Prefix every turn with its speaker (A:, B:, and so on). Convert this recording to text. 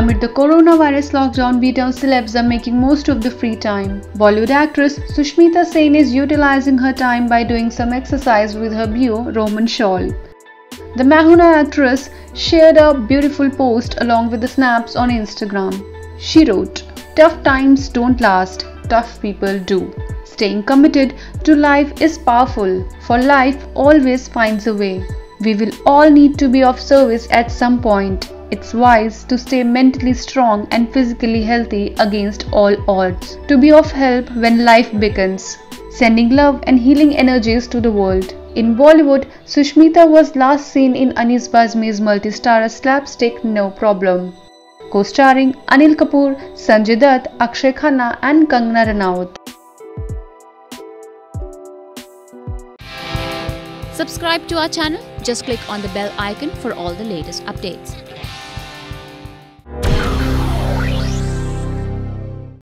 A: Amid the coronavirus lockdown, B-Town celebs are making most of the free time. Bollywood actress Sushmita Sen is utilizing her time by doing some exercise with her beau Rohman Shawl. The Mahuna actress shared a beautiful post along with the snaps on Instagram. She wrote, Tough times don't last, tough people do. Staying committed to life is powerful, for life always finds a way. We will all need to be of service at some point. It's wise to stay mentally strong and physically healthy against all odds. To be of help when life beckons. Sending love and healing energies to the world. In Bollywood, Sushmita was last seen in Anees Bazmee's multi-star slapstick No Problem, co-starring Anil Kapoor, Sanjay Dutt, Akshaye Khanna and Kangana Ranaut.
B: Subscribe to our channel. Just click on the bell icon for all the latest updates.